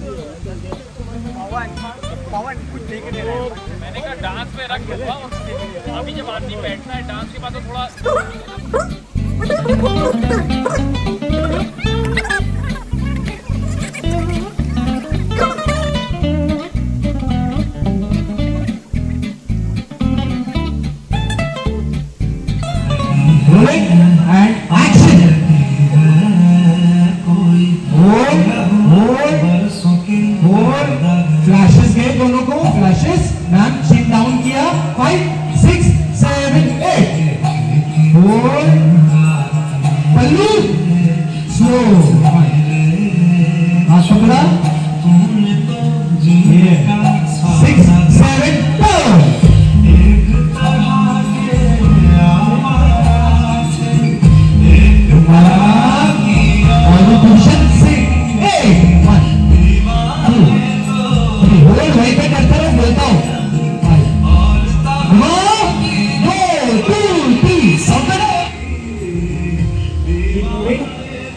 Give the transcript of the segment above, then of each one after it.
पवन पवन कुछ देख रहे मैंने कहा डांस में रख दूँगा अभी जब आदमी बैठना है, डांस के बाद तो थोड़ा and action. फ्लैशेस गए दोनों को फ्लैशेस मैम चेक डाउन किया five six seven eight four पल्लू स्लो हाथ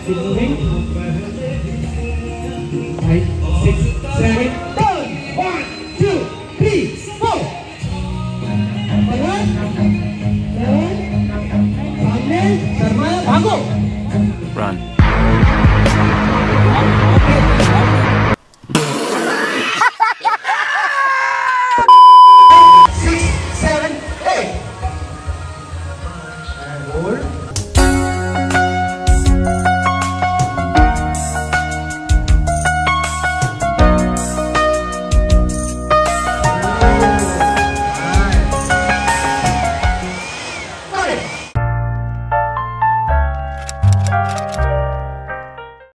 Five, six, seven, one, two, three, four. One, two, three, four.